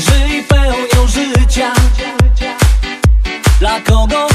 Żyj pełnią życia. Dla kogo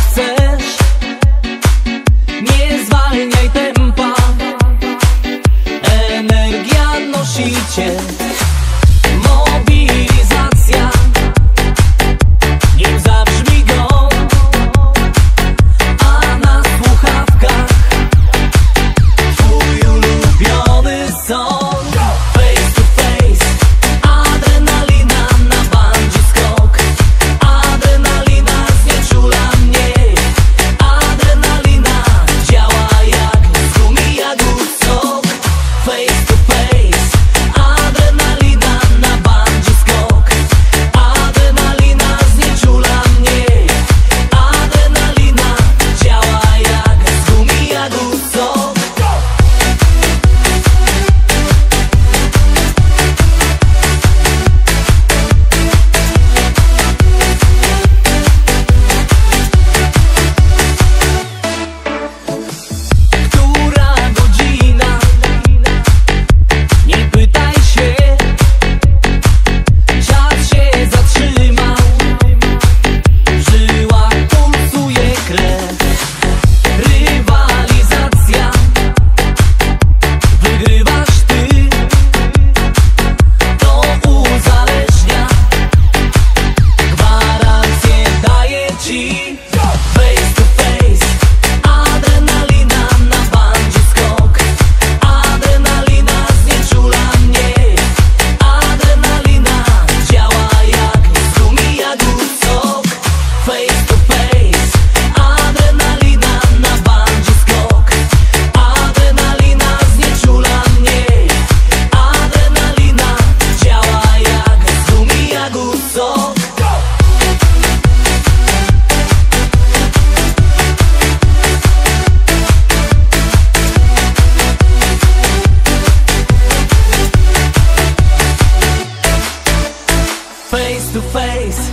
face to face.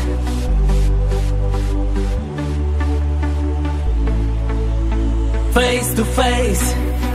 Face to face.